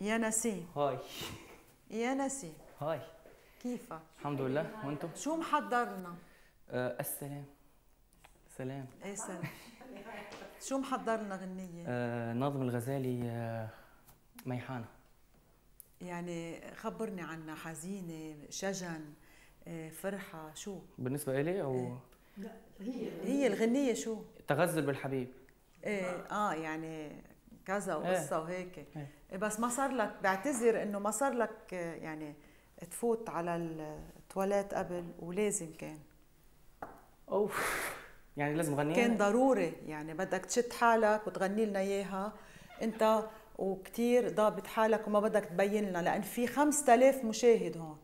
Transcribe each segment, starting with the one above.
يا نسيم هاي. يا نسيم هاي. كيفك؟ الحمد لله. وأنتم شو محضر لنا؟ آه السلام. سلام. إيه سلام. شو محضر لنا غنية؟ آه ناظم الغزالي آه ميحانة. يعني خبرني عنها حزينة شجن آه، فرحة شو؟ بالنسبة إلي أو؟ هي الغنية شو؟ تغزل بالحبيب. إيه آه يعني كذا وقصة وهيك. إيه. إيه بس ما صار لك بعتذر إنه ما صار لك يعني تفوت على التواليت قبل ولازم كان. أوف. يعني لازم غنيها كان ضروري يعني بدك تشد حالك وتغني لنا إياها. أنت وكتير ضابط حالك وما بدك تبين لنا لأن في 5000 مشاهد هون.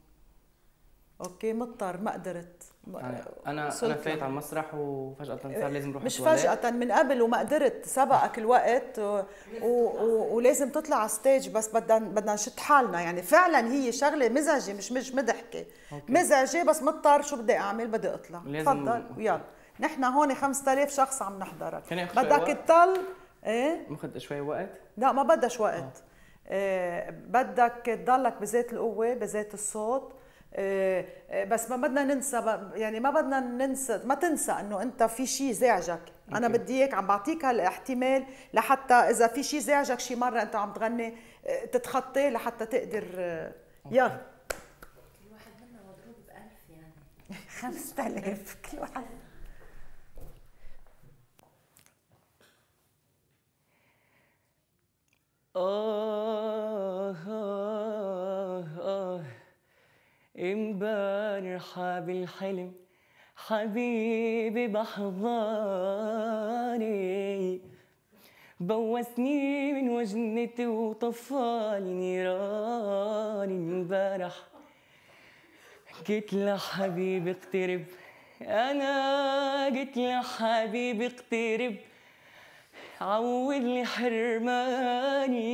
أوكي مضطر ما قدرت. يعني أنا وصلت فايت لها. على المسرح وفجأة صار لازم أروح مش. فجأة من قبل وما قدرت سبقك الوقت و... و... و... ولازم تطلع على stage بس بدنا بدنا نشد حالنا يعني فعلا هي شغلة مزعجة مش مش مضحكة okay. مزعجة بس مضطر شو بدي أعمل بدي لازم- تفضل ويلا نحن هون 5000 شخص عم نحضرك بدك؟ تضل إيه ماخذ شوي وقت لا ما بدهش وقت آه. بدك تضلك بذات القوة بذات الصوت بس ما بدنا ننسى ب- يعني ما بدنا ننسى ما تنسى إنه أنت في شيء زعجك. أنا. بدي إياك عم بعطيك هالاحتمال لحتى إذا في شيء زعجك شي مرة أنت عم تغني آه، تتخطاه لحتى تقدر آه، يلا. كل واحد منا مضروب بألف يعني 5000 كل واحد. آه آه. امبارحة بالحلم حبيبي بحضاني بوسني من وجنتي وطفالي نيراني امبارح قلت له حبيبي اقترب أنا قلت له حبيبي اقترب عود لي حرماني.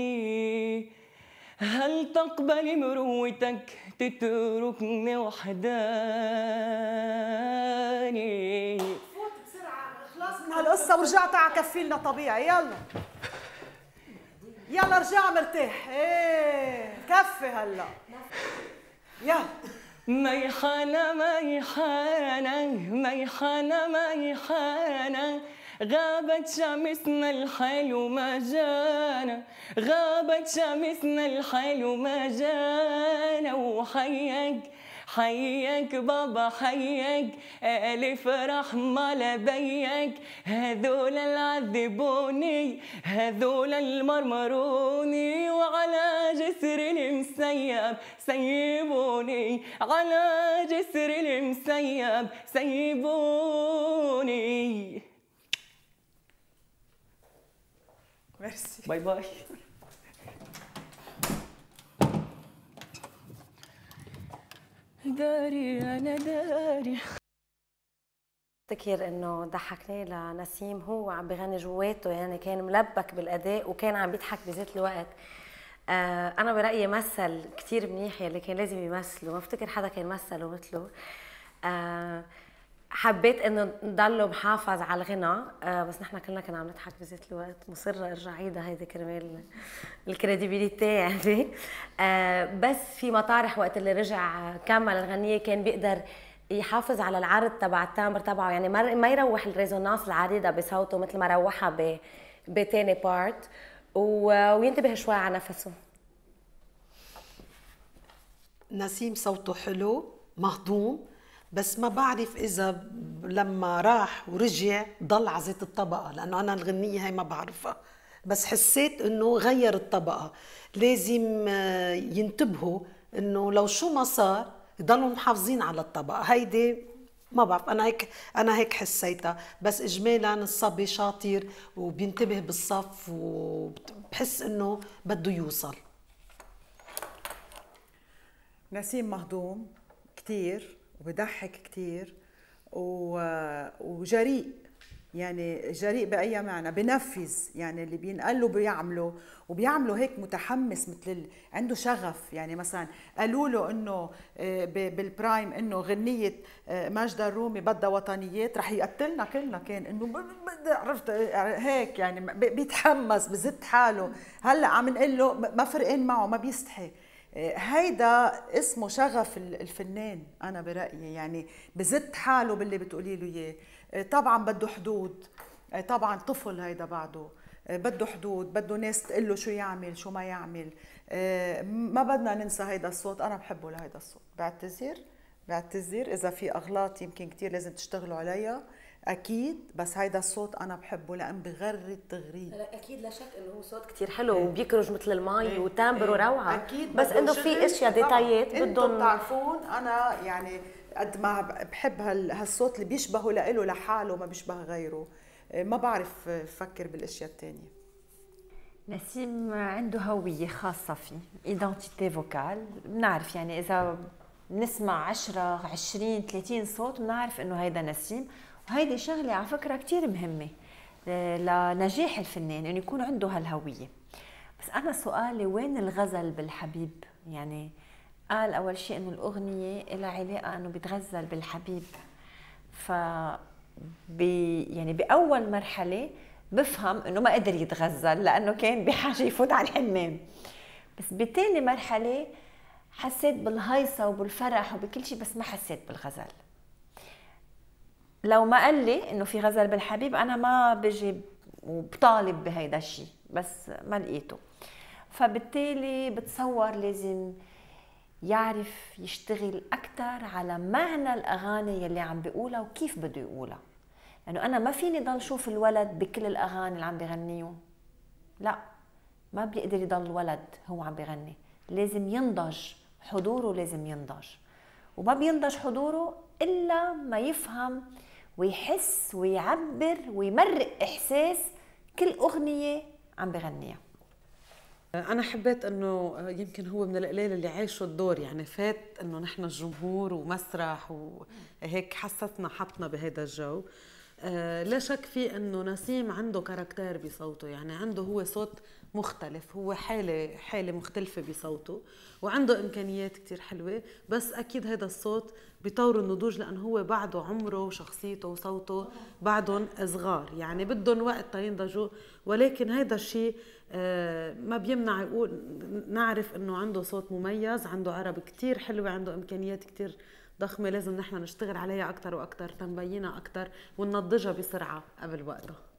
هل تقبل مروتك تتركني وحداني؟ فوت بسرعة خلاص من هالقصة ورجعت على كفي لنا طبيعي. يلا. يلا رجع مرتاح. إيه كفي هلا. يلا. ميحانة ميحانة ميحانة ميحانة. غابت شمسنا الحلو ما جانا. غابت شمسنا الحلو ما جانا. وحيك حيك بابا حيك ألف رحمة لبيك. هذول العذبوني هذول المرمروني. وعلى جسر المسيب سيبوني. على جسر المسيب سيبوني. merci bye bye داري أنا داري. أفتكر إنه ضحكني لنسيم هو عم بغني جواته يعني كان ملبك بالأداء وكان عم بيضحك بذات الوقت. آه أنا برأيي مثل كثير منيح يلي كان لازم يمثله. ما أفتكر حدا كان مثله مثله. آه حبيت إنه نضله محافظ على الغنية. آه بس نحن كلنا كنا عم نضحك بذات الوقت. مصره ارجع عيدها هيدي كرمال ال credibility يعني. آه بس في مطارح وقت اللي رجع كمل الغنية كان بيقدر يحافظ على العرض تبع ال timbre تبعه. يعني ما يروح ال resonance العريضة بصوته مثل ما روحها ب بتاني part وينتبه شوي على نفسه. نسيم صوته حلو مهضوم. بس ما بعرف إذا لما راح ورجع ضل على ذات الطبقة لأنه أنا الغنية هاي ما بعرفها. بس حسيت إنه غير الطبقة. لازم آه، ينتبهوا إنه لو شو ما صار يضلوا محافظين على الطبقة. هيدي ما بعرف أنا هيك أنا هيك حسيتها. بس اجمالا الصبي شاطر وبينتبه بالصف وبحس إنه بده يوصل. نسيم مهضوم كتير. وبضحك كتير و... وجريء. يعني جريء بأي معنى؟ بنفذ. يعني اللي بينقال له بيعمله وبيعمله هيك متحمس مثل ال... عنده شغف. يعني مثلا قالوا له إنه آه، بالبرايم إنه غنية آه، ماجدة الرومي بدها وطنيات رح يقتلنا كلنا كان. إنه عرفت؟ آه، هيك يعني بيتحمس بزت حاله. هلأ عم نقول له ما فرقين معه ما بيستحي هيدا اسمه شغف الفنان أنا برأيي يعني بزت حاله باللي بتقولي له إياه. طبعا بده حدود. طبعا طفل هيدا بعده. بده حدود بده ناس تقول له شو يعمل شو ما يعمل. ما بدنا ننسى هيدا الصوت أنا بحبه لهيدا الصوت. بعتذر بعتذر. إذا في أغلاط يمكن كثير لازم تشتغلوا عليها. أكيد بس هيدا الصوت أنا بحبه لأن بغرد تغريد لا أكيد لا شك إنه هو صوت كثير حلو إيه. وبيكرج مثل المي إيه. وتامبره إيه. روعه أكيد بس إنه في إشياء ديتايات بدهم بتعرفون أنا يعني قد ما بحب هالصوت اللي بيشبهه لإله لحاله ما بيشبه غيره. ما بعرف فكر بالإشياء الثانية نسيم عنده هوية خاصة فيه ايدنتيتي فوكال بنعرف يعني إذا بنسمع 10 20 30 صوت بنعرف إنه هيدا نسيم. وهيدي شغلة على فكرة كثير مهمة لنجاح الفنان إنه يكون عنده هالهوية. بس أنا سؤالي وين الغزل بالحبيب؟ يعني قال أول شيء إنه الأغنية لها علاقة إنه بتغزل بالحبيب. ف بي يعني بأول مرحلة بفهم إنه ما قدر يتغزل لأنه كان بحاجة يفوت على الحمام. بس بتاني مرحلة حسيت بالهيصة وبالفرح وبكل شيء بس ما حسيت بالغزل. لو ما قال لي إنه في غزل بالحبيب أنا ما بجي وبطالب بهيدا الشيء بس ما لقيته. فبالتالي بتصور لازم يعرف يشتغل أكثر على معنى الأغاني يلي عم بيقولها وكيف بده يقولها. لأنه أنا ما فيني ضل شوف الولد بكل الأغاني اللي عم بغنيهم لا ما بيقدر يضل الولد هو عم بغني. لازم ينضج حضوره لازم ينضج. وما بينضج حضوره إلا ما يفهم ويحس ويعبر ويمرق إحساس كل أغنية عم بغنيها. أنا حبيت إنه يمكن هو من القليل اللي عايشوا الدور يعني فات إنه نحن الجمهور ومسرح وهيك حسسنا حطنا بهذا الجو. آه لا شك في إنه نسيم عنده كاركتير بصوته يعني عنده هو صوت مختلف هو حالة حالة مختلفة بصوته وعنده إمكانيات كتير حلوة بس أكيد هذا الصوت بيطور النضوج لأنه هو بعده عمره وشخصيته وصوته بعدهم صغار يعني بدهم وقت تينضجوا ولكن هذا الشيء آه، ما بيمنع يقول نعرف إنه عنده صوت مميز عنده عرب كتير حلوة عنده إمكانيات كتير ضخمة لازم نحن نشتغل عليها أكثر وأكثر تنبينها أكثر وننضجها بسرعة قبل وقتها